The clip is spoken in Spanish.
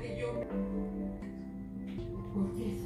que yo. Porque